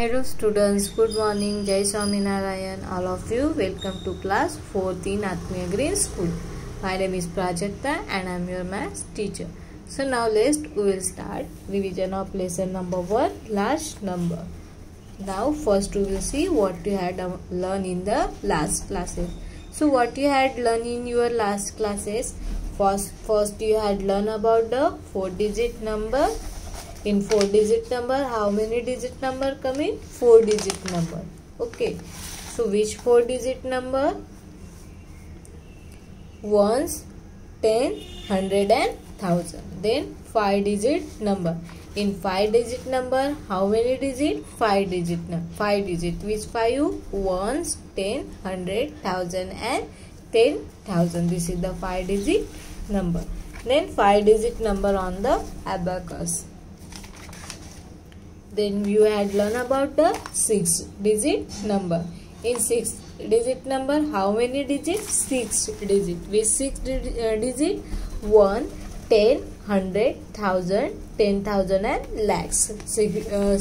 Hello students, good morning. Jai Swaminarayan. All of you, welcome to class 4th in Atmiya Green School. My name is Prajakta and I am your maths teacher. So now let's we will start revision of lesson number 1, large number. Now first we will see what you had uh, learned in the last classes. So what you had learned in your last classes? First, first you had learned about the 4 digit number in 4 digit number how many digit number come in? 4 digit number. Okay. So which 4 digit number? Ones 10 hundred and thousand. Then 5 digit number. In 5 digit number how many digit? 5 digit number 5 digit. Which 5 ones 10 hundred thousand and 10000 this is the 5 digit number. Then 5 digit number on the abacus then you had learned about the 6 digit number in 6 digit number how many digits 6 digit with 6 digit 1 10 100 1000 10000 and lakhs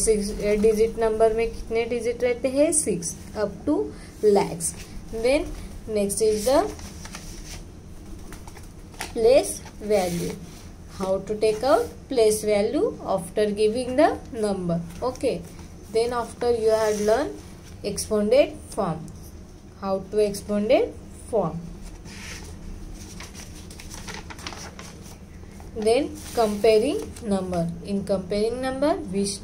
six digit number में कितने digit रहते हैं six up to lakhs then next is the place value how to take out place value after giving the number. Okay. Then after you had learned expounded form. How to expounded form. Then comparing number. In comparing number which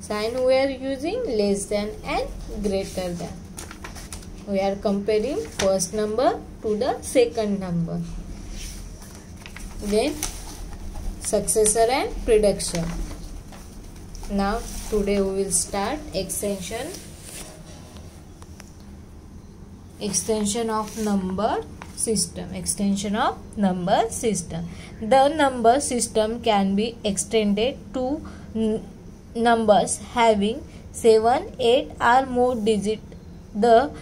sign we are using less than and greater than. We are comparing first number to the second number. Then successor and prediction. Now today we will start extension. Extension of number system. Extension of number system. The number system can be extended to numbers having 7 8 or more digit. The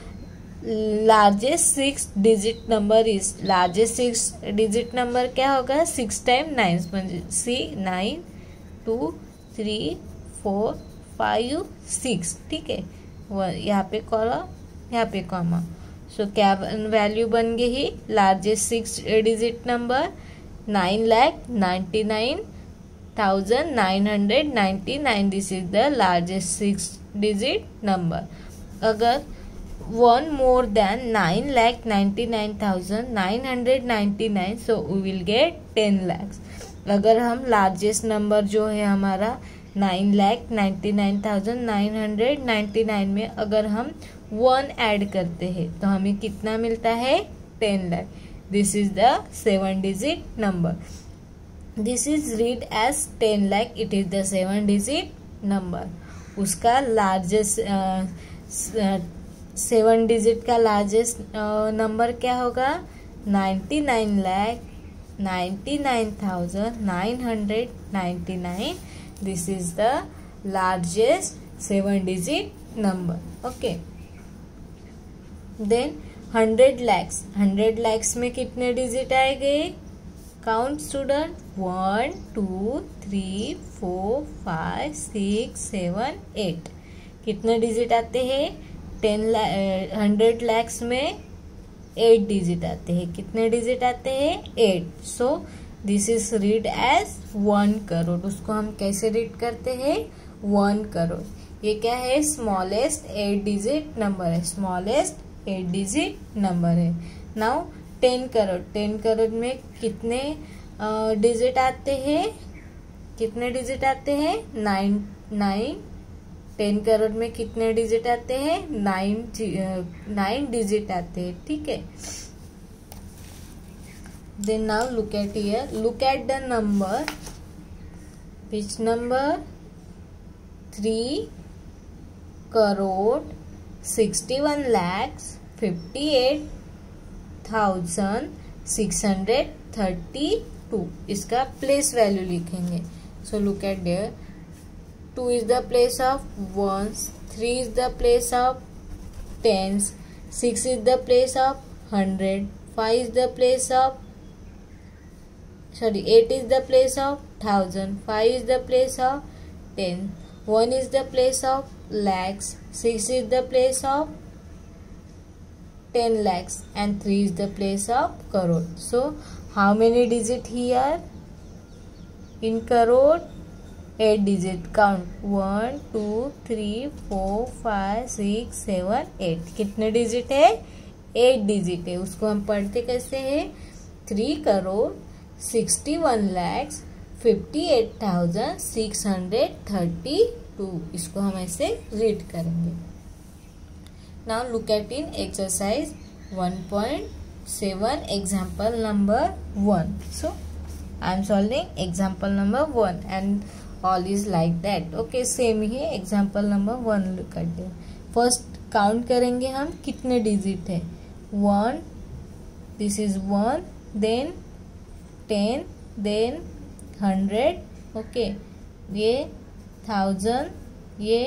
largest six digit number is largest six digit number क्या होगा? Six time nine see nine two three four five six ठीक है? यहाँ पे column यहाँ पे comma so so, क्या value बन गई? ही largest six digit number nine lakh ninety nine thousand nine hundred ninety nine this is the largest six digit number अगर one more than 9 lakh 99,999 so we will get 10 lakhs. अगर हम largest number जो है हमारा nine lakh ninety nine thousand nine hundred ninety nine में अगर हम one add करते हैं तो हमें कितना मिलता है? Ten lakh this is the seven digit number this is read as ten lakh it is the seven digit number उसका लार्जेस्ट सेवन डिजिट का लार्जेस्ट नंबर क्या होगा? Ninety nine lakh ninety nine thousand nine hundred ninety nine. This is the largest seven digit number okay then hundred lakhs hundred lakhs में कितने digit आएँगे? Count student one two three four five six seven eight कितने digit आते हैं? Ten hundred lakhs में eight digit आते हैं। कितने डिजिट आते हैं? Eight. So this is read as one crore उसको हम कैसे रीड करते हैं? वन करोड़ ये क्या है? स्मॉलेस्ट एट डिजिट नंबर है। स्मॉलेस्ट एट डिजिट नंबर है। Now ten crore ten crore में कितने डिजिट आते हैं? कितने डिजिट आते हैं? नाइन नाइन टेन करोड़ में कितने डिजिट आते हैं? नाइन नाइन डिजिट आते हैं, ठीक है? Then now look at here look at the number which number three crore sixty one lakhs fifty eight thousand six hundred thirty two इसका प्लेस वैल्यू लिखेंगे. So look at there 2 is the place of ones, 3 is the place of tens, 6 is the place of hundred, 5 is the place of sorry 8 is the place of thousand, 5 is the place of ten, 1 is the place of lakhs 6 is the place of 10 lakhs and 3 is the place of crore. So how many digit here? In crore 8 digit count. 1 2 3 4 5 6 7 8 कितने digit है? Eight digit है। उसको हम पढ़ते कैसे है? Three crore sixty one lakhs fifty eight thousand six hundred thirty two इसको हम ऐसे रीड करेंगे। Now look at in exercise one point seven example number one so I am solving example number one and all is like that okay same he example number one look at first count करेंगे हम कितने digit है. One this is one then ten then hundred okay ये thousand ये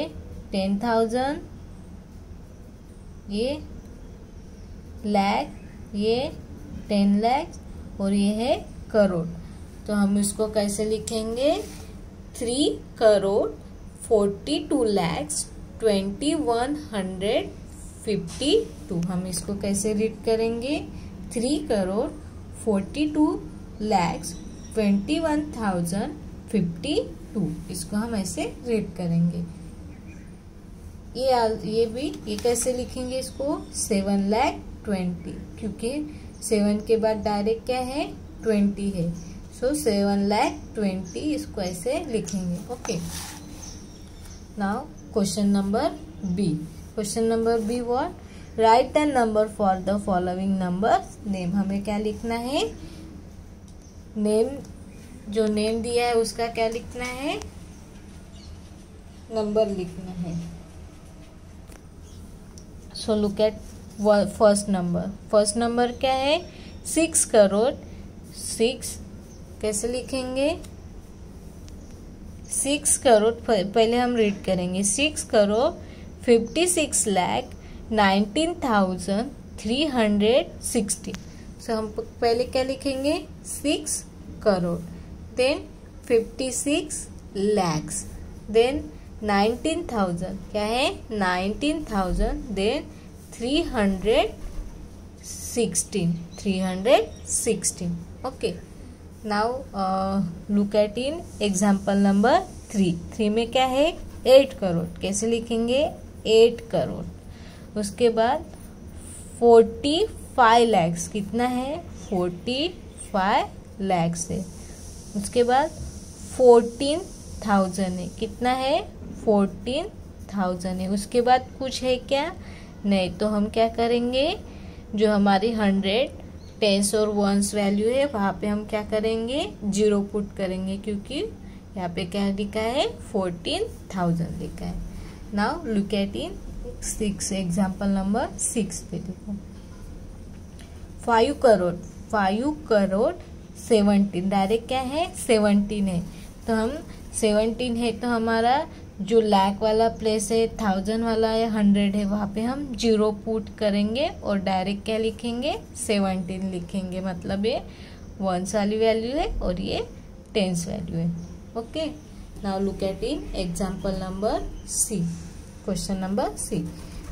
ten thousand ये लैख ये ten lakh और ये है करोड़. तो हम इसको कैसे लिखेंगे? Three crore forty two lakhs twenty one hundred fifty two हम इसको कैसे रीड करेंगे? Three crore forty two lakhs twenty one thousand fifty two इसको हम ऐसे रीड करेंगे। ये ये भी, ये कैसे लिखेंगे इसको? सेवन लैख ट्वेंटी क्योंकि सेवन के बाद डायरेक्ट क्या है? ट्वेंटी है। सो सेवन लैख ट्वेंटी इसको ऐसे लिखेंगे, okay. Now question number B. Question number B what write the number for the following number name हमें क्या लिखना है? नेम जो नेम दिया है उसका क्या लिखना है? नंबर लिखना है। So look at first number first number क्या है? सिक्स करोड़ सिक्स कैसे लिखेंगे? सिक्स करोड़ पहले हम रीड करेंगे। Six crore fifty six lakh nineteen thousand three hundred sixty so हम पहले क्या लिखेंगे? Six crore then fifty six lakhs then nineteen thousand क्या है? Nineteen thousand then three hundred sixteen three hundred sixteen okay now look at in example number three three में क्या है? Eight crore कैसे लिखेंगे? एट करोड़ उसके बाद फोर्टी फाइव लैक्स कितना है? फोर्टी फाइव लैक्स है. उसके बाद फोर्टीन थाउज़ेंड है. कितना है? फोर्टीन थाउज़ेंड है. उसके बाद कुछ है क्या? नहीं तो हम क्या करेंगे? जो हमारी हंड्रेड टेंस और वंस वैल्यू है, वहाँ पे हम क्या करेंगे? ज़ीरो पुट करेंगे, क्योंकि यहाँ पे क्या लिखा है? फोर्टीन थाउज़ेंड लिखा है। Now look at in six example number six पे देखो five crore five crore seventeen direct क्या है? सेवनटीन है। तो हम सेवनटीन है तो हमारा जो लैक वाला प्लेस है थाउज़ेंड वाला या हंड्रेड है, वहाँ पे हम ज़ीरो पुट करेंगे और डायरेक्ट क्या लिखेंगे? सेवनटीन लिखेंगे मतलब ये वंस वाली वैल्यू है और ये टेंस वैल्यू है। Okay now look at in example number C question number C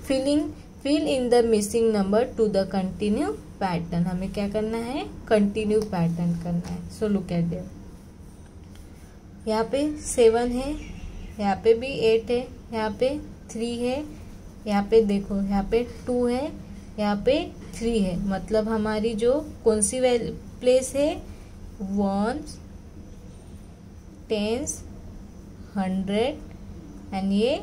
filling fill in the missing number to the continue pattern हमें क्या करना है? कंटिन्यू पैटर्न करना है। सो लुक एट देयर यहाँ पे सेवन है यहाँ पे भी एट है, यहाँ पे थ्री है, यहाँ पे देखो, यहाँ पे टू है, यहाँ पे थ्री है। मतलब हमारी जो कौन सी प्लेस है? वन टेंस हंड्रेड एंड ये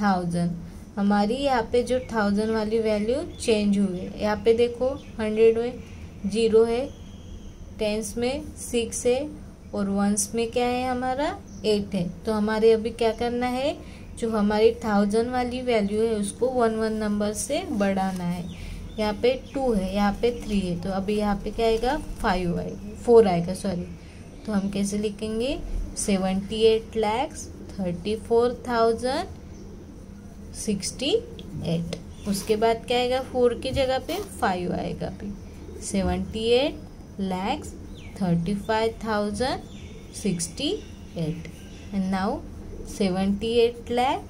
थाउज़ेंड हमारी यहाँ पे जो थाउज़ेंड वाली वैल्यू चेंज हुई है। यहाँ पे देखो हंड्रेड में ज़ीरो है टेंस में सिक्स है और वंस में क्या है हमारा? एट है। तो हमारे अभी क्या करना है? जो हमारी थाउज़ेंड वाली वैल्यू है, उसको वन वन नंबर से बढ़ाना है। यहाँ पे टू है, यहाँ पे थ्री है। तो अभी यहाँ पे क्या आएगा? फाइव आएगा फोर आएगा सॉरी तो हम कैसे लिखेंगे? Seventy eight lakhs thirty four thousand sixty eight उसके बाद क्या आएगा? फोर की जगह पे फाइव आएगा अभी। Seventy eight lakhs thirty five thousand sixty eight and now 78 lakh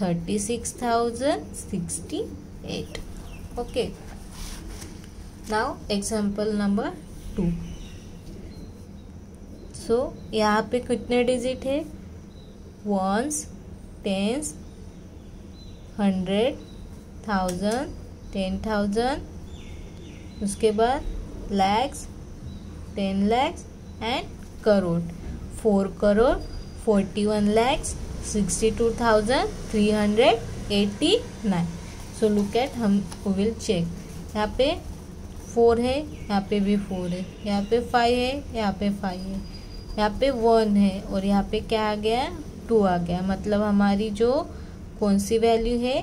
thirty six thousand sixty eight okay now example number two so यहाँ पे कितने डिजिट है? Ones tens hundred thousand ten thousand उसके बाद lakhs ten lakhs and crore four crore forty one lakhs sixty two thousand three hundred eighty nine so look at हम will check यहाँ पे four है, यहाँ पे भी फोर है. यहाँ पे फाइव है, यहाँ पे फाइव है. यहाँ पे वन है और यहाँ पे क्या आ गया? टू आ गया. मतलब हमारी जो कौन सी वैल्यू है?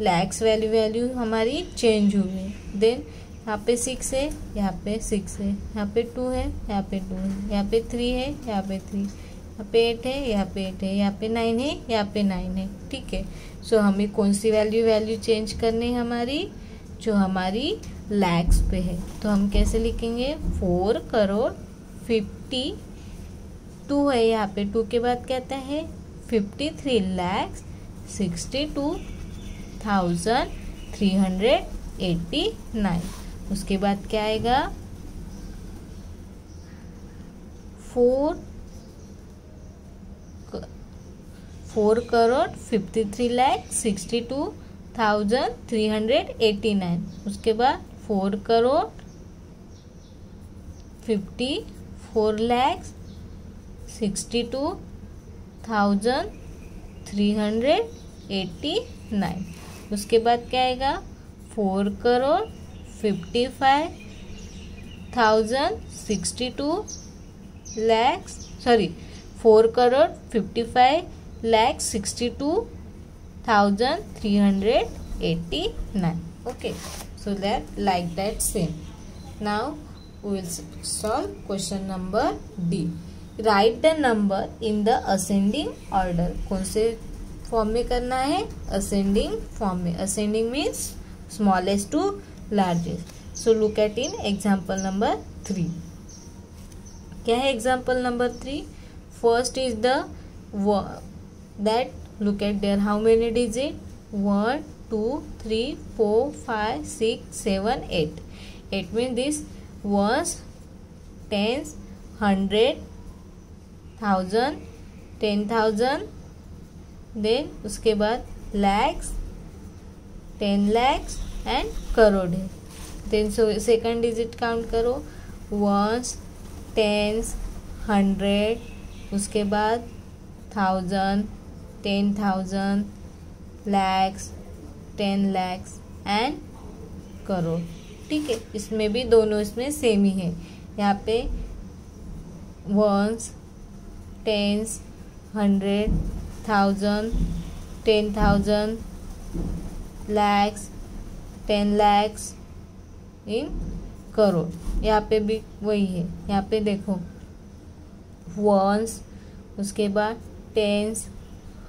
लैक्स वैल्यू वैल्यू हमारी चेंज हुई है. देन यहाँ पे सिक्स है यहाँ पे सिक्स है यहाँ पे टू है यहाँ पे टू है यहाँ पे थ्री है यहाँ पे थ्री यहाँ पे एट है यहाँ पे एट है यहाँ पे नाइन है यहाँ पे नाइन है ठीक है सो हमें कौन सी वैल्यू वैल्यू चेंज करनी है हमारी जो हमारी लैक्स पे है तो हम कैसे लिखेंगे फोर करोड़ फिफ्टी टू है यहाँ पे टू के बाद कहता है fifty three lakhs sixty two thousand three hundred eighty nine उसके बाद क्या आएगा? Four four crore fifty three lakh sixty two thousand three hundred eighty nine उसके बाद four crore fifty four lakhs sixty two thousand three hundred eighty nine उसके बाद क्या आएगा? Four crore fifty five thousand sixty two lakhs sorry four crore fifty five lakhs sixty two thousand three hundred eighty nine okay that, like that same. Now we will solve question number d. Write the number in the ascending order. कौन से form में करना है? Ascending form में. Ascending means smallest to largest so look at in example number three क्या है example number three first is the that look at there how many digit one two three four five six seven eight eight mean this ones tens hundred thousand ten thousand then उसके बाद lakhs ten lakhs and crore है। Then so second digit count करो। Ones tens hundred उसके बाद thousand ten thousand lakhs ten lakhs and crore. ठीक है, इसमें भी दोनों इसमें सेम ही है। यहाँ पे ones tens hundred thousand ten thousand lakhs ten lakhs in crore यहाँ पे भी वही है। यहाँ पे देखो। वंस, उसके बाद tens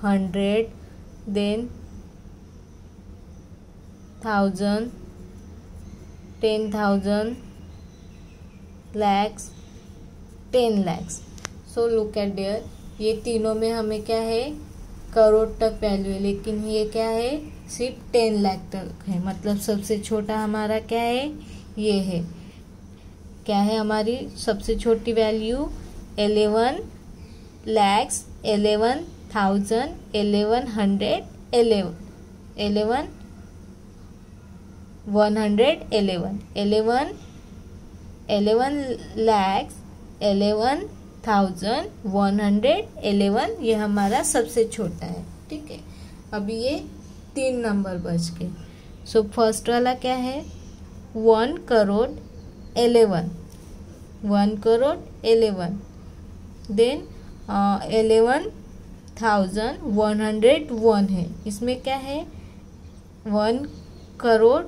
hundred, then thousand, ten thousand lakhs, ten lakhs. So look at there ये तीनों में हमें क्या है? करोड़ तक वैल्यू है। लेकिन ये क्या है? सिर्फ़ टेन लाख तक है। मतलब सबसे छोटा हमारा क्या है? ये है। क्या है हमारी सबसे छोटी value eleven lakhs eleven thousand eleven hundred eleven eleven one hundred eleven eleven eleven lakhs eleven thousand one hundred eleven ये हमारा सबसे छोटा है। ठीक है? अभी ये तीन नंबर बच गए सो फ़र्स्ट वाला क्या है? One crore eleven one crore eleven then eleven thousand one hundred one है। इसमें क्या है? One crore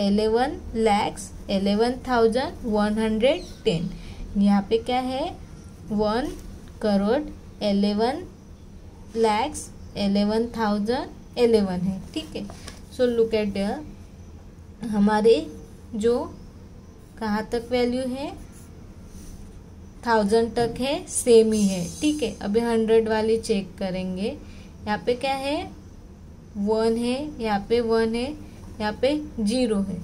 eleven lakhs eleven thousand one hundred ten यहाँ पे क्या है? One crore eleven lakhs eleven thousand eleven है, ठीक है? सो लुक एट हमारे जो कहाँ तक वैल्यू है? थाउज़ेंड तक है सेम ही है, ठीक है? अभी हंड्रेड वाली चेक करेंगे। यहाँ पे क्या है? वन है, यहाँ पे वन है, यहाँ पे ज़ीरो है।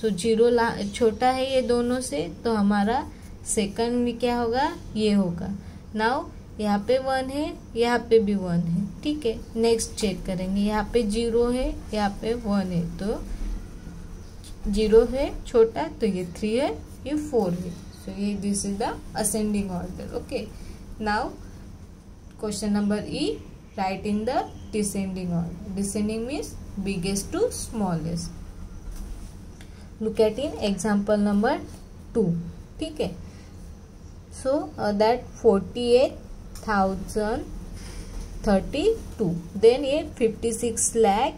सो ज़ीरो ला, छोटा है ये दोनों से तो हमारा सेकंड में क्या होगा? ये होगा। नाउ यहाँ पे वन है यहाँ पे भी वन है ठीक है? नेक्स्ट चेक करेंगे यहाँ पे ज़ीरो है यहाँ पे वन है तो ज़ीरो है छोटा तो ये थ्री है ये फोर है सो ये this is the ascending order okay now question number E write in the descending order descending means biggest to smallest look at in example number 2 ठीक है? So uh, that 48,032 देन ये 56 lakh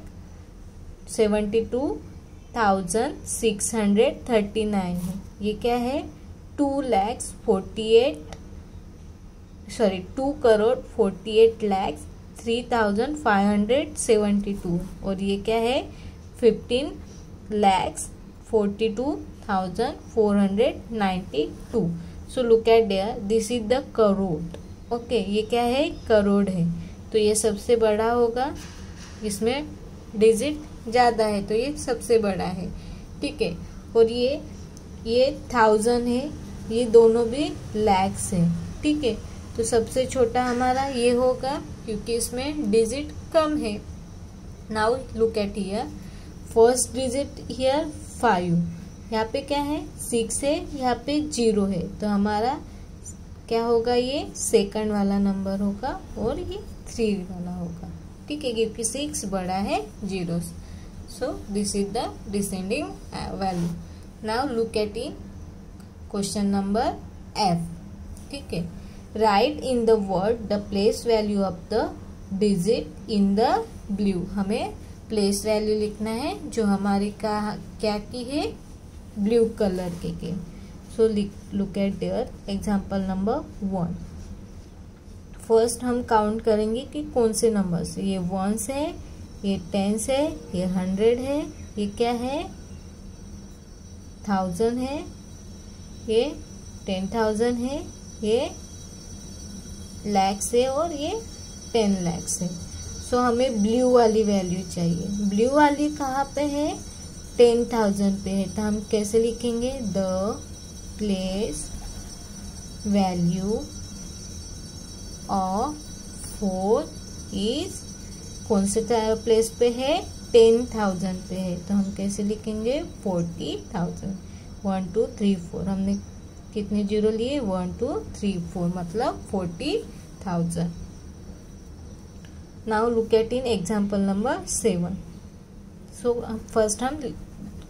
72,639 है ये क्या है? Two lakhs forty eight sorry two crore forty eight lakhs three thousand five hundred seventy two और ये क्या है? Fifteen lakhs forty two thousand four hundred ninety two so look at there this is the crore okay, ये क्या है? करोड़ है। तो ये सबसे बड़ा होगा। इसमें डिजिट ज़्यादा है तो ये सबसे बड़ा है। ठीक है? और ये ये थाउज़ेंड है। ये दोनों भी लैक्स है। ठीक है? तो सबसे छोटा हमारा ये होगा, क्योंकि इसमें डिजिट कम है। Now look at here first digit here five यहाँ पे क्या है? सिक्स है। यहाँ पे ज़ीरो है। तो हमारा क्या होगा ये? सेकंड वाला नंबर होगा और ये थ्री वाला होगा। ठीक है, क्योंकि सिक्स बड़ा है zero so this is the descending value now look at in question number F ठीक है? Write in the word the place value of the digit in the blue हमें प्लेस वैल्यू लिखना है, जो हमारी का क्या की है? ब्लू कलर के के। So look at there example number one first हम काउंट करेंगे कि कौन से नंबर से ये वंस है ये टेंस है ये हंड्रेड है ये क्या है? थाउज़ेंड है ये टेन थाउज़ेंड है ये लैक्स है और ये टेन लैक्स है। सो so, हमें ब्लू वाली वैल्यू चाहिए। ब्लू वाली कहाँ पे है? टेन थाउज़ेंड पे है। तो हम कैसे लिखेंगे? The place value of four is कौन से प्लेस पे है? टेन थाउज़ेंड पे है। तो हम कैसे लिखेंगे? Forty thousand one two three four हमने कितने ज़ीरो लिए? वन टू थ्री फोर मतलब forty thousand now look at in example number seven so first हम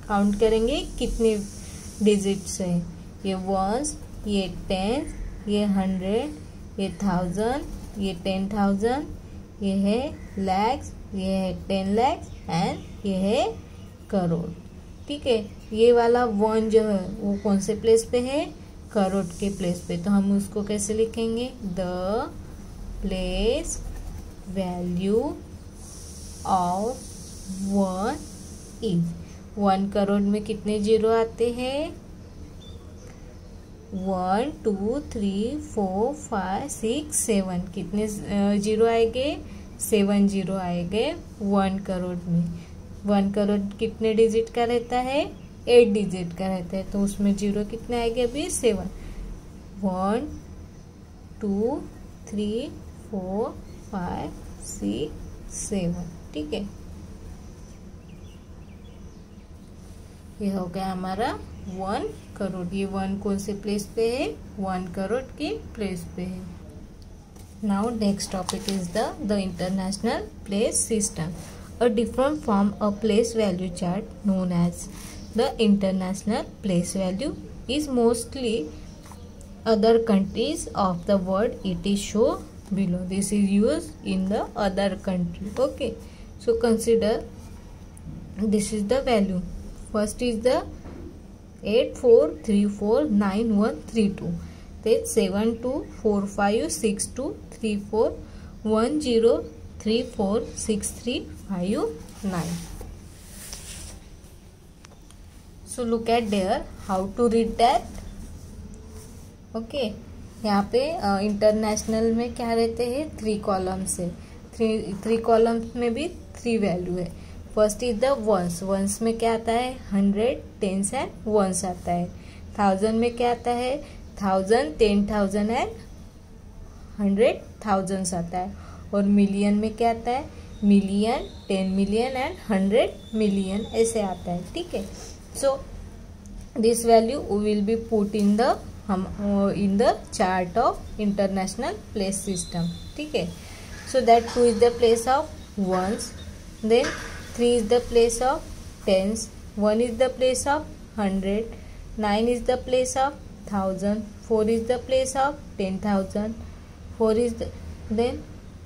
काउंट करेंगे कितने डिजिट्स है। ये वंस ये टेन ये हंड्रेड ये थाउज़ेंड ये टेन थाउज़ेंड ये है लैक्स ये है टेन लैक्स एंड ये है करोड़ ठीक है? ये वाला वन जो है, वो कौन से प्लेस पे है? करोड़ के प्लेस पे. तो हम उसको कैसे लिखेंगे? The place value of one is one crore में कितने ज़ीरो आते हैं? One, two, three, four, five, six, seven कितने ज़ीरो आएँगे? सेवन ज़ीरो आएँगे वन करोड़ में। वन करोड़ कितने डिजिट का रहता है? एट डिजिट का रहता है तो उसमें ज़ीरो कितने आएँगे अभी? Seven. One, two, three, four, five, six, seven. ठीक है? ये हो गया हमारा वन करोड़, ये वन कौन से प्लेस पे है? वन करोड़ के प्लेस पे है। Now next topic is the the international place system a different form a place value chart known as the international place value is mostly other countries of the world it is show below this is use in the other country okay so consider this is the value first is the 84349132 then 7245643410346359 so look at there how to read that. Okay यहाँ पे international में क्या रहते हैं? Three columns है. Three three columns में भी three value है. First is the ones ones में क्या आता है? हंड्रेड टेंस एंड वंस आता है. थाउज़ेंड में क्या आता है? Thousand ten thousand and hundred thousands आता है. और मिलियन में क्या आता है? Million ten million and hundred million ऐसे आता है. ठीक है? So this value will be put in the हम in the chart of international place system ठीक है? So that two is the place of ones then three is the place of tens one is the place of hundred nine is the place of thousand four is the place of ten thousand four is then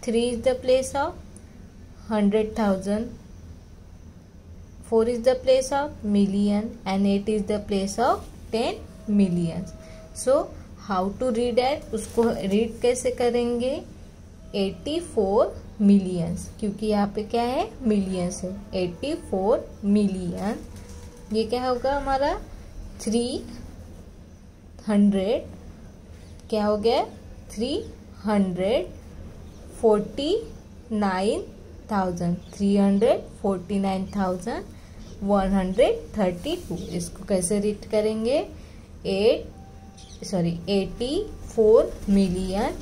three is the place of hundred thousand four is the place of million and eight is the place of ten million so how to read eight उसको read कैसे करेंगे? Eighty four millions क्योंकि यहाँ पे क्या है? Millions है। Eighty four million ये क्या होगा हमारा? थ्री हंड्रेड क्या हो गया? Three hundred forty nine thousand three hundred forty nine thousand one hundred thirty two इसको कैसे रीड करेंगे? Eight sorry eighty four million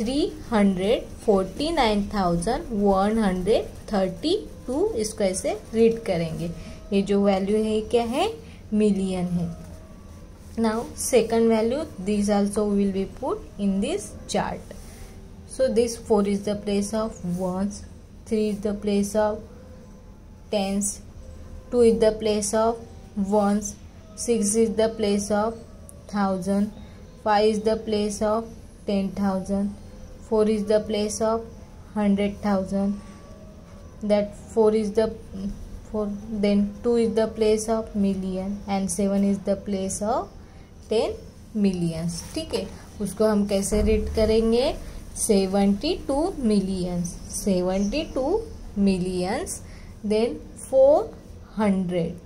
three hundred forty nine thousand one hundred thirty two इसको ऐसे read करेंगे। ये जो वैल्यू है क्या है? मिलियन है। Now second value this also will be put in this chart so this four is the place of ones three is the place of tens two is the place of ones six is the place of thousand five is the place of ten thousand four is the place of hundred thousand that four is the four then two is the place of million and seven is the place of ten millions ठीक है? उसको हम कैसे read करेंगे? Seventy two millions seventy two millions then four hundred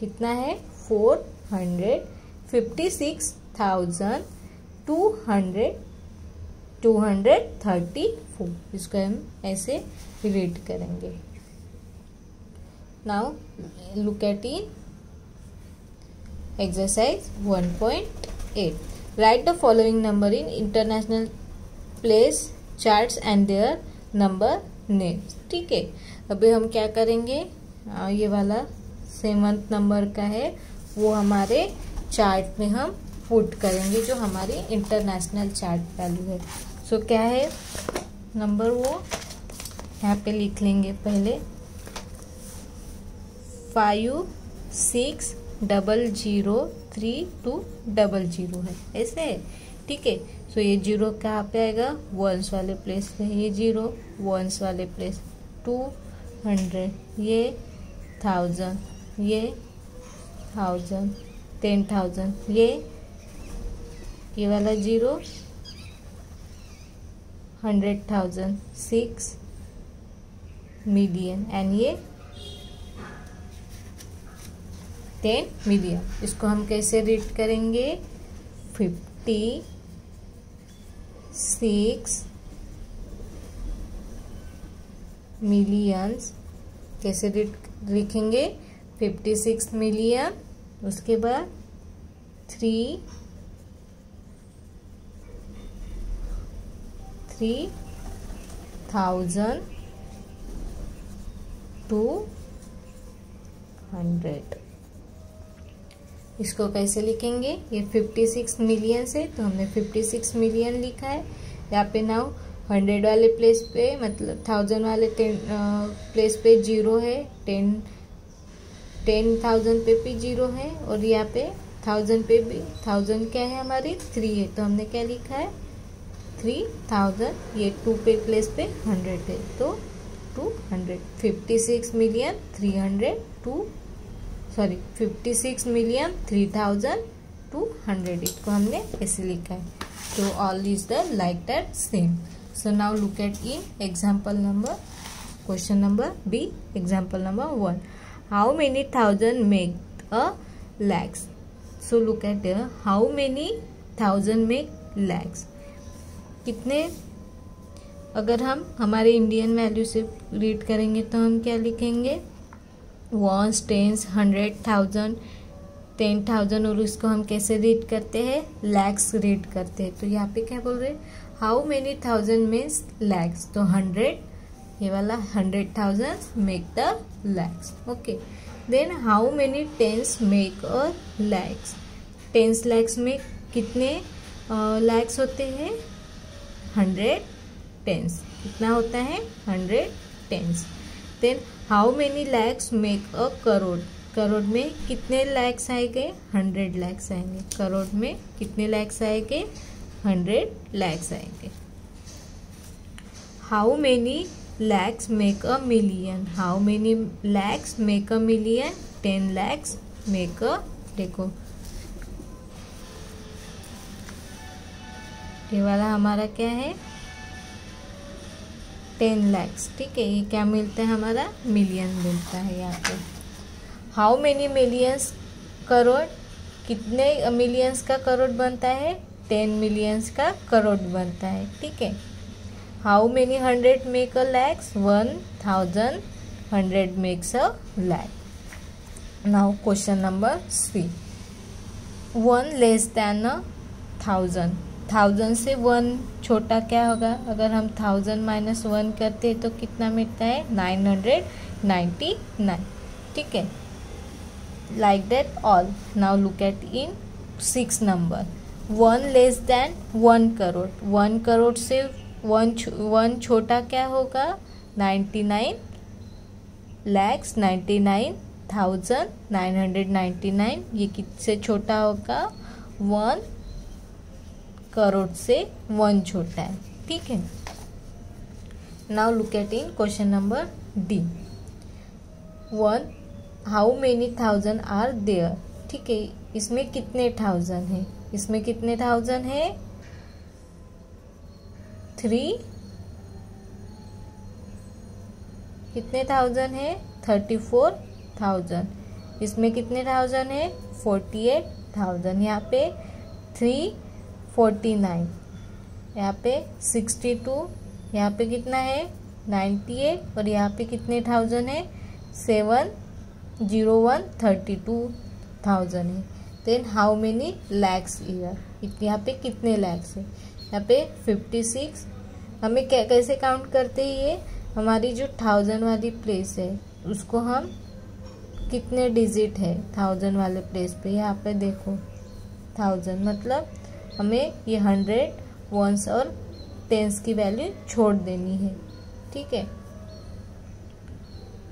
कितना है? Four hundred fifty six thousand two hundred two hundred thirty four. इसको हम ऐसे रीड करेंगे। Now look at in exercise one point eight write the following number in international place charts and their number names ठीक है? अभी हम क्या करेंगे? आ, ये वाला सेवंथ नंबर का है। वो हमारे चार्ट में हम पुट करेंगे जो हमारी इंटरनेशनल चार्ट वैल्यू है। सो so, क्या है? नंबर वो यहाँ पे लिख लेंगे पहले. Five six double zero three two double zero है. ऐसे? है ठीक है? सो ये ज़ीरो कहाँ पे आएगा? वंस वाले प्लेस पे ये ज़ीरो वंस वाले प्लेस टू हंड्रेड ये थाउज़ेंड ये थाउज़ेंड टेन थाउज़ेंड ये ये वाला zero hundred thousand six million and ये टेन मिलियन। इसको हम कैसे रीड करेंगे? Fifty six millions. कैसे लिखेंगे? फिफ्टी सिक्स मिलियन, उसके बाद three three thousand two hundred इसको कैसे लिखेंगे? ये 56 मिलियन से तो हमने 56 मिलियन लिखा है। यहाँ पे नाउ हंड्रेड वाले प्लेस पे मतलब थाउज़ेंड वाले टेन प्लेस पे ज़ीरो है टेन टेन थाउज़ेंड पे भी ज़ीरो है, और यहाँ पे थाउज़ेंड पे भी थाउज़ेंड क्या है हमारी? थ्री है। तो हमने क्या लिखा है? थ्री थाउज़ेंड ये टू पे प्लेस पे हंड्रेड है। तो two hundred fifty six million three hundred two sorry fifty six million three thousand two hundred इसको हमने ऐसे लिखा है। तो all is the like that same so now look at in example number question number B example number one how many thousand make a lakhs so look at how many thousand make lakhs कितने? अगर हम हमारे Indian value से read करेंगे तो हम क्या लिखेंगे? Ones tens hundred thousand ten thousand और उसको हम कैसे रीड करते हैं? लैक्स रीड करते हैं। तो यहाँ पे क्या बोल रहे हैं? How many thousand means lakhs तो हंड्रेड ये वाला hundred thousand make the lakhs okay then how many tens make a lakhs tens lakhs में कितने लैक्स होते हैं? Hundred tens. कितना होता है? Hundred tens. Then how many lakhs make a crore crore में कितने लैक्स आएँगे? हंड्रेड लैक्स आएँगे। करोड़ में कितने लैक्स आएँगे? हंड्रेड लैक्स आएँगे। How many lakhs make a million how many lakhs make a million ten lakhs make a देखो ये वाला हमारा क्या है? टेन लैक्स ठीक है? ये क्या मिलता है हमारा? मिलियन मिलता है यहाँ पे। How many millions crore? कितने मिलियंस का करोड़ बनता है? टेन मिलियंस का करोड़ बनता है, ठीक है? How many hundred make a lakhs one thousand hundred makes a lakh now question number three one less than a thousand thousand से वन छोटा क्या होगा? अगर हम थाउज़ेंड माइनस वन करते हैं तो कितना मिलता है? नाइन हंड्रेड नाइन्टी नाइन ठीक है? Like that all now look at in six number one less than one crore one crore से वन वन छोटा क्या होगा? Ninety nine lakhs ninety nine thousand nine hundred ninety nine ये किससे छोटा होगा? वन करोड़ से वन छोटा है, ठीक है? Now look at in question number D one how many thousand are there ठीक है, इसमें कितने थाउज़ेंड है? इसमें कितने थाउज़ेंड है? थ्री कितने थाउज़ेंड है? थर्टी फोर थाउज़ेंड इसमें कितने थाउज़ेंड है? फोर्टी एट थाउज़ेंड यहाँ पे थ्री फोर्टी नाइन। यहाँ पे सिक्सटी टू। यहाँ पे कितना है? Ninety eight. और यहाँ पे कितने थाउज़ेंड है? Seven. Zero one, thirty two thousand है। Then how many lakhs are यहाँ पे कितने लैक्स है? यहाँ पे फिफ्टी सिक्स हमें क्या कैसे काउंट करते हैं ये? हमारी जो थाउज़ेंड वाली प्लेस है, उसको हम कितने डिजिट है थाउज़ेंड वाले प्लेस पे? यहाँ पे देखो थाउज़ेंड मतलब हमें ये हंड्रेड वंस और टेंस की वैल्यू छोड़ देनी है। ठीक है?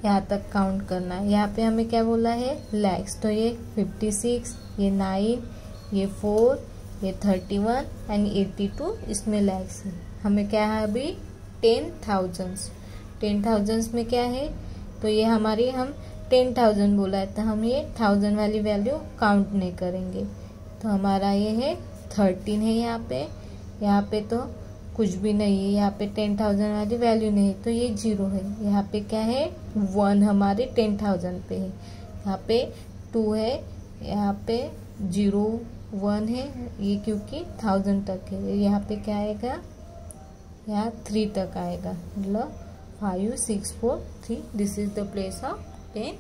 यहाँ तक काउंट करना है। यहाँ पे हमें क्या बोला है? लैक्स तो ये फिफ्टी सिक्स ये नाइन ये फोर ये thirty one and eighty two इसमें लैक्स है। हमें क्या है अभी? टेन थाउजेंड्स टेन थाउजेंड्स में क्या है? तो ये हमारी हम टेन थाउज़ेंड बोला है तो हम ये थाउज़ेंड वाली वैल्यू काउंट नहीं करेंगे। तो हमारा ये है थर्टीन है यहाँ पे। यहाँ पे तो कुछ भी नहीं है। यहाँ पे टेन थाउज़ेंड वाली वैल्यू नहीं तो ये ज़ीरो है। यहाँ पे क्या है? वन हमारे टेन थाउज़ेंड पे है। यहाँ पे टू है, यहाँ पे ज़ीरो वन है, ये क्योंकि थाउज़ेंड तक है। यहाँ पे क्या आएगा? यहाँ थ्री तक आएगा। मतलब five six four three this is the place of ten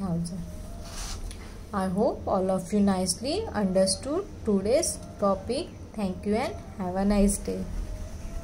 thousand I hope all of you nicely understood today's topic. Thank you and have a nice day.